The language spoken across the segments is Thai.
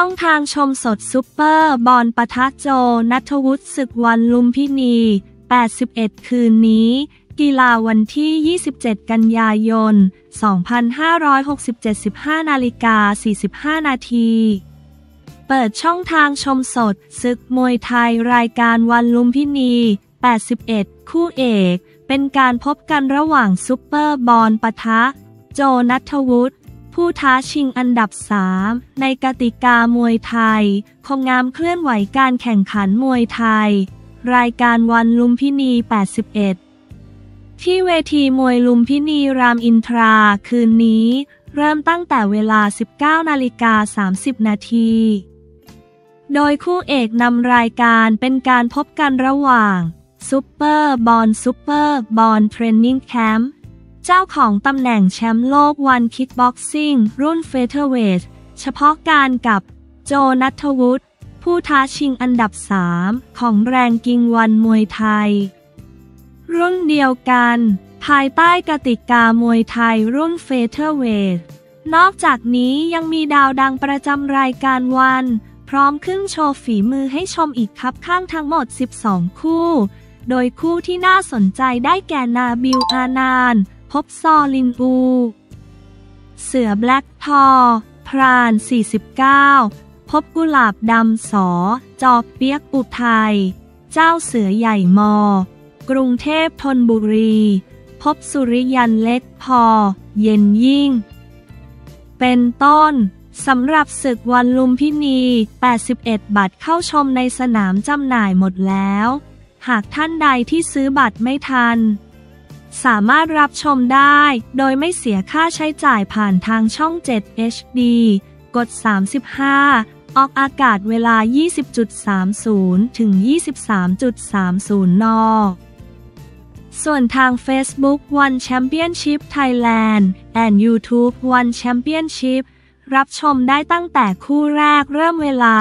ช่องทางชมสดซุปเปอร์บอนปะทะโจ ณัฐวุฒิศึก ONE ลุมพินี 81 คืนนี้ กีฬาวันที่ 27 กันยายน 2567 15นาฬิกา45 นาทีเปิดช่องทางชมสดศึกมวยไทยรายการ ONE ลุมพินี 81 คู่เอก เป็นการพบกันระหว่างซุปเปอร์บอนปะทะ โจ ณัฐวุฒิ ผู้ท้าชิงอันดับ 3 ในกติกามวยไทย ความเคลื่อนไหวการแข่งขันมวยไทย รายการ ONE ลุมพินี 81 ที่เวทีมวยลุมพินีรามอินทราคืนนี้ เริ่มตั้งแต่เวลา 19นาฬิกา30 นาทีโดยคู่เอกนำรายการเป็นการพบกันระหว่าง ซุปเปอร์บอน ซุปเปอร์บอนเทรนนิ่งแคมป์ เจ้าของตำแหน่งแชมป์โลก ONE คิกบ็อกซิ่งรุ่นเฟเธอร์เวทเฉพาะกาลกับโจ ณัฐวุฒิผู้ท้าชิงอันดับ 3 ของ ranking ONE มวยไทย รุ่นเดียวกัน ภายใต้กติกามวยไทยรุ่นเฟเธอร์เวทนอกจากนี้ยังมีดาวดังประจำรายการ ONE พร้อมขึ้นโชว์ฝีมือให้ชมอีกครับข้างทั้งหมด 12 คู่ โดยคู่ที่น่าสนใจได้แก่นาบิลอานาน บซอลินอู เสือแบล็กทอ พราน 49 พบกุหลาบดำสอ จอบเปียกอุทัย เจ้าเสือใหญ่มอ กรุงเทพธนบุรี พบสุริยันเล็กพอ เย็นยิ่ง เป็นต้นสำหรับศึกวันลุมพินี 81 บัตรเข้าชมในสนามจำหน่ายหมดแล้ว หากท่านใดที่ซื้อบัตรไม่ทัน สามารถรับชมได้ โดยไม่เสียค่าใช้จ่ายผ่านทางช่อง 7 HD กด 35 ออกอากาศเวลา 20.30 ถึง 23.30 น ส่วนทาง Facebook One Championship Thailand and YouTube One Championship รับชมได้ตั้งแต่คู่แรกเริ่มเวลา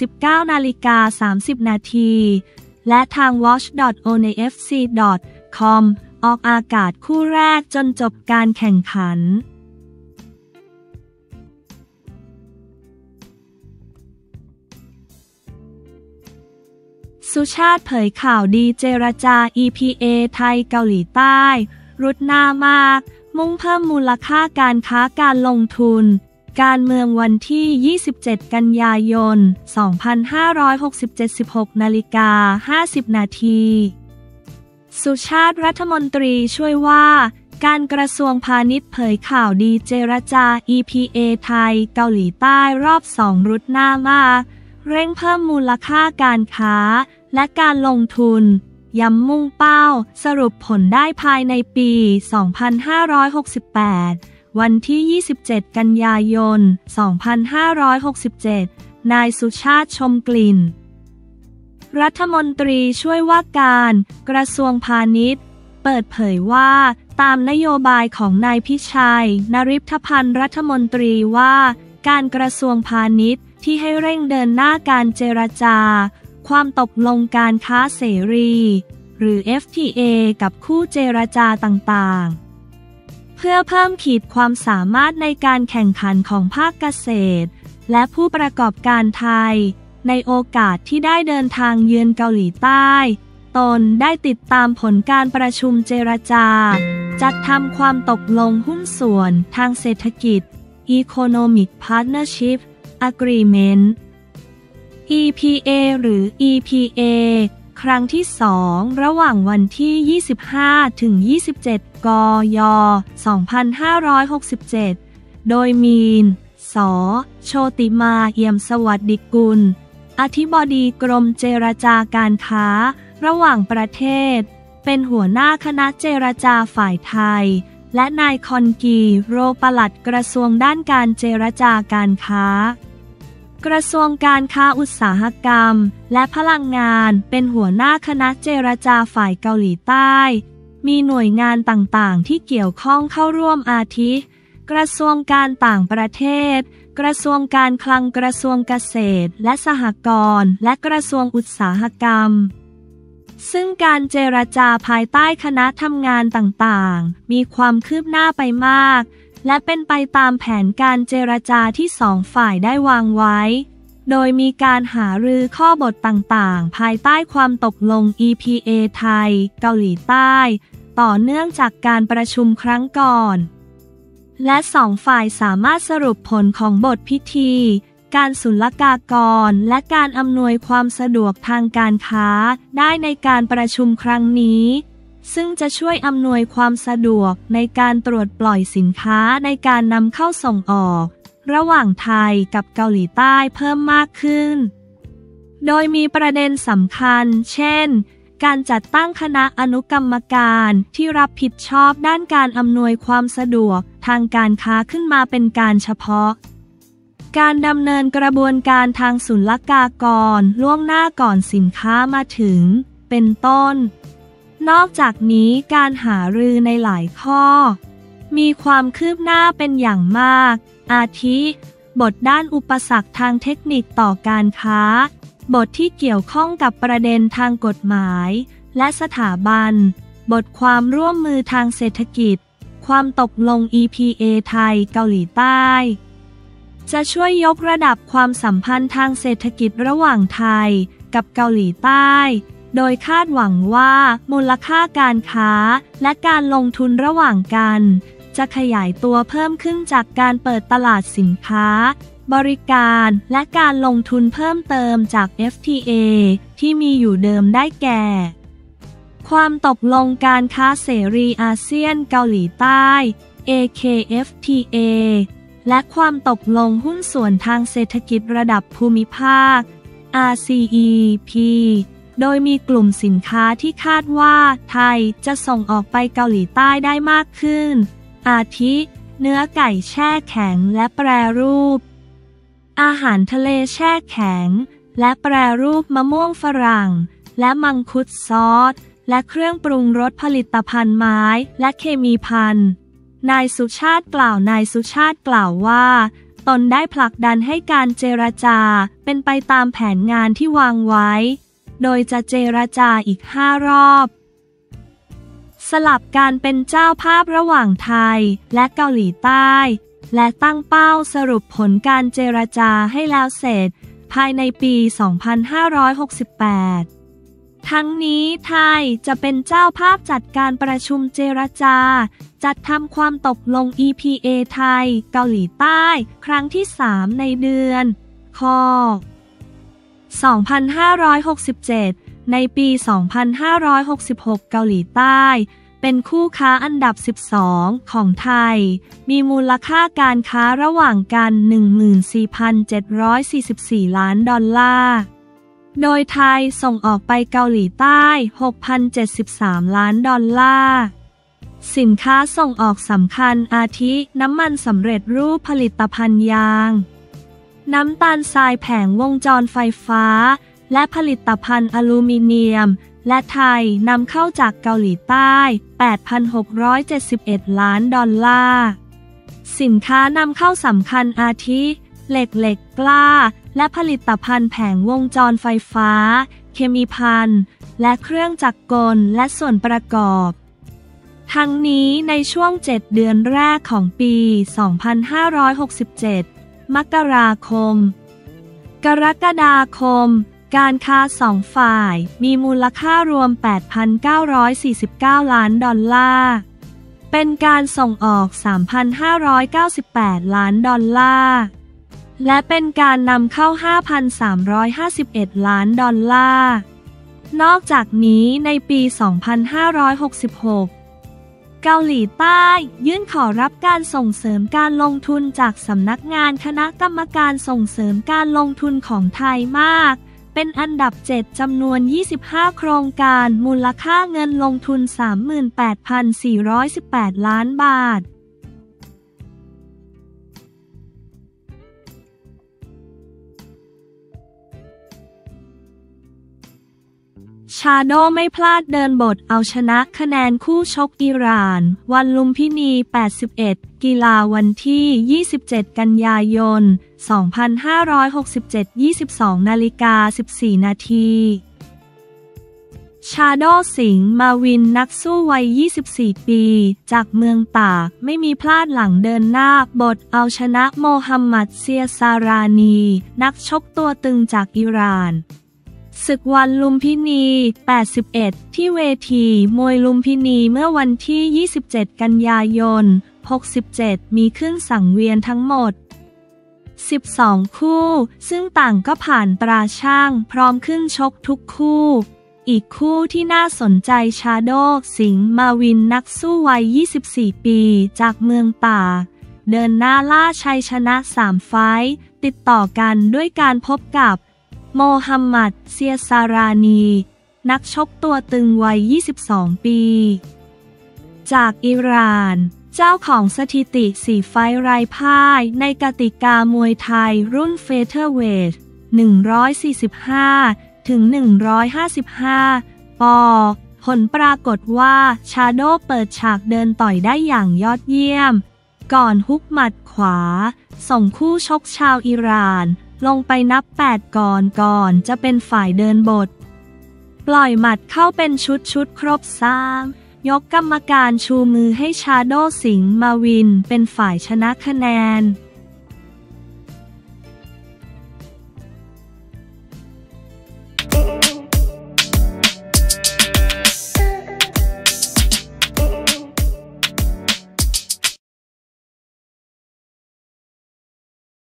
19 นาฬิกา 30 นาที และทาง watch.onafc.com ออกอากาศคู่แรกจนจบการแข่งขัน สุชาติเผยข่าวดีเจรจา EPA ไทยเกาหลีใต้ รุดหน้ามาก มุ่งเพิ่มมูลค่าการค้าการลงทุน การเมืองวันที่ 27 กันยายน 2567 16นาฬิกา50 นาที สุชาติรัฐมนตรีช่วยว่า การกระทรวงพาณิชย์เผยข่าวดีเจรจา EPA ไทยเกาหลีใต้รอบสองรุดหน้ามากเร่งเพิ่มมูลค่าการค้า และการลงทุน ย้ำมุ่งเป้า สรุปผลได้ภายในปี 2568 วันที่ 27 กันยายน 2567 นายสุชาติชมกลิ่น รัฐมนตรีช่วยว่าการ กระทรวงพาณิชย์ เปิดเผยว่าตามนโยบายของนายพิชัย นริพพันธ์รัฐมนตรีว่า การกระทรวงพาณิชย์ที่ให้เร่งเดินหน้าการเจรจา ความตกลงการค้าเสรี หรือ FTA กับคู่เจรจาต่างๆ เพื่อเพิ่มขีดความสามารถในการแข่งขันของภาคเกษตร และผู้ประกอบการไทย ในโอกาสที่ได้เดินทางเยือนเกาหลีใต้ ตนได้ติดตามผลการประชุมเจรจา จัดทำความตกลงหุ้นส่วนทางเศรษฐกิจ Economic Partnership Agreement EPA หรือ EPA ครั้งที่สองระหว่างวันที่ 25 ถึง 27 กย 2567 โดยมีน ส โชติมาเอี่ยมสวัสดิกุล อธิบดีกรมเจรจาการค้า ระหว่างประเทศ เป็นหัวหน้าคณะเจรจาฝ่ายไทย และนายคอนกีโรปลัดกระทรวงด้านการเจรจาการค้า กระทรวงการค้าอุตสาหกรรม และพลังงานเป็นหัวหน้าคณะเจรจาฝ่ายเกาหลีใต้ มีหน่วยงานต่างๆ ที่เกี่ยวข้องเข้าร่วมอาทิ กระทรวงการต่างประเทศ กระทรวงการคลังกระทรวงเกษตร และสหกรณ์และกระทรวงอุตสาหกรรม ซึ่งการเจรจาภายใต้คณะทำงานต่างๆ มีความคืบหน้าไปมาก และเป็นไปตามแผนการเจรจาที่สองฝ่ายได้วางไว้ โดยมีการหารือข้อบทต่างๆ ภายใต้ความตกลง EPA ไทย เกาหลีใต้ ต่อเนื่องจากการประชุมครั้งก่อน และสองฝ่ายสามารถสรุปผลของบทพิธี การศุลกากร และการอำนวยความสะดวกทางการค้า ได้ในการประชุมครั้งนี้ ซึ่งจะช่วยอำนวยความสะดวกในการตรวจปล่อยสินค้าในการนำเข้าส่งออก ระหว่างไทยกับเกาหลีใต้เพิ่มมากขึ้น โดยมีประเด็นสำคัญ เช่น การจัดตั้งคณะอนุกรรมการที่รับผิดชอบด้านการอำนวยความสะดวกทางการค้าขึ้นมาเป็นการเฉพาะ การดำเนินกระบวนการทางศุลกากรล่วงหน้าก่อนสินค้ามาถึง เป็นต้น นอกจากนี้การหารือในหลายข้อ มีความคืบหน้าเป็นอย่างมาก อาทิ บทด้านอุปสรรคทางเทคนิคต่อการค้า บทที่เกี่ยวข้องกับประเด็นทางกฎหมาย และสถาบัน บทความร่วมมือทางเศรษฐกิจ ความตกลง EPA ไทยเกาหลีใต้ จะช่วยยกระดับความสัมพันธ์ทางเศรษฐกิจระหว่างไทยกับเกาหลีใต้ โดยคาดหวังว่ามูลค่าการค้าและการลงทุนระหว่างกัน จะขยายตัวเพิ่มขึ้นจากการเปิดตลาดสินค้า บริการและการลงทุนเพิ่มเติมจาก FTA ที่มีอยู่เดิมได้แก่ ความตกลงการค้าเสรีอาเซียนเกาหลีใต้ AKFTA และความตกลงหุ้นส่วนทางเศรษฐกิจระดับภูมิภาค RCEP โดยมีกลุ่มสินค้าที่คาดว่าไทยจะส่งออกไปเกาหลีใต้ได้มากขึ้น อาทิ เนื้อไก่แช่แข็งและแปรรูป อาหารทะเลแช่แข็ง และแปรรูปมะม่วงฝรั่ง และมังคุดซอส และเครื่องปรุงรสผลิตภัณฑ์ไม้และเคมีภัณฑ์นายสุชาติกล่าวนายสุชาติกล่าวว่า ตนได้ผลักดันให้การเจรจาเป็นไปตามแผนงานที่วางไว้ โดยจะเจรจาอีกห้ารอบ สลับการเป็นเจ้าภาพระหว่างไทยและเกาหลีใต้ และตั้งเป้าสรุปผลการเจรจาให้แล้วเสร็จ ภายในปี 2568 ทั้งนี้ไทยจะเป็นเจ้าภาพจัดการประชุมเจรจา จัดทำความตกลง EPA ไทย เกาหลีใต้ ครั้งที่ 3 ในเดือน ค 2567 ในปี 2566 เกาหลีใต้ เป็นคู่ค้าอันดับ 12 ของไทย มีมูลค่าการค้าระหว่างกัน 14,744 ล้านดอลลาร์ โดยไทยส่งออกไปเกาหลีใต้ 6,073 ล้านดอลลาร์ สินค้าส่งออกสำคัญอาทิน้ำมันสำเร็จรูปผลิตภัณฑ์ยาง น้ำตาลทรายแผงวงจรไฟฟ้า และผลิตภัณฑ์อลูมิเนียม และไทยนำเข้าจากเกาหลีใต้ 8,671 ล้านดอลลาร์ สินค้านำเข้าสำคัญอาทิ เหล็กเหล็กกล้า และผลิตภัณฑ์แผงวงจรไฟฟ้า เคมีภัณฑ์และเครื่องจักรกลและส่วนประกอบ ทั้งนี้ในช่วง 7 เดือนแรกของปี 2567 มกราคม กรกฎาคม การค้าสองฝ่ายมีมูลค่ารวม 8,949 ล้านดอลลาร์ เป็นการส่งออก 3,598 ล้านดอลลาร์ และเป็นการนำเข้า 5,351 ล้านดอลลาร์ นอกจากนี้ในปี 2566เกาหลีใต้ ยื่นขอรับการส่งเสริมการลงทุนจากสำนักงานคณะกรรมการส่งเสริมการลงทุนของไทยมาก เป็นอันดับ 7 จำนวน 25 โครงการ มูลค่าเงินลงทุน 38,418 ล้านบาท ชาโดไม่พลาดเดินบทเอาชนะคะแนนคู่ชกอิหร่าน วันลุมพินี 81 กีฬาวันที่ 27 กันยายน 2567 22นาฬิกา 14 นาทีชาโดสิงห์มาวินนักสู้วัย 24 ปี จากเมืองตาก ไม่มีพลาดหลังเดินหน้าบทเอาชนะโมฮัมหมัดเซียซารานี นักชกตัวตึงจากอิหร่าน ศึกวันลุมพินี 81 ที่เวที มวยลุมพินีเมื่อวันที่ 27 กันยายน 67 มีขึ้นสังเวียนทั้งหมด 12 คู่ ซึ่งต่างก็ผ่านตราช่างพร้อมขึ้นชกทุกคู่ อีกคู่ที่น่าสนใจชาโดสิงห์มาวินนักสู้วัย 24 ปีจากเมืองตาเดินหน้าล่าชัยชนะ 3 ไฟต์ติดต่อกันด้วยการพบกับ โมฮัมหมัด เซียซารานี นักชกตัวตึงวัย 22 ปี จากอิหร่าน เจ้าของสถิติสี่ไฟท์ไร้พ่ายในกติกามวยไทยรุ่นเฟเธอร์เวท 145 ถึง 155 ปอ ผลปรากฏว่าชาโดเปิดฉากเดินต่อยได้อย่างยอดเยี่ยม ก่อนฮุกหมัดขวา ส่งคู่ชกชาวอิหร่าน ลงไปนับ 8 ก่อนก่อนจะเป็นฝ่ายเดินบท ปล่อยหมัดเข้าเป็นชุดชุดครบสามยกกรรมการชูมือให้ชาโดสิงห์มาวินเป็นฝ่ายชนะคะแนน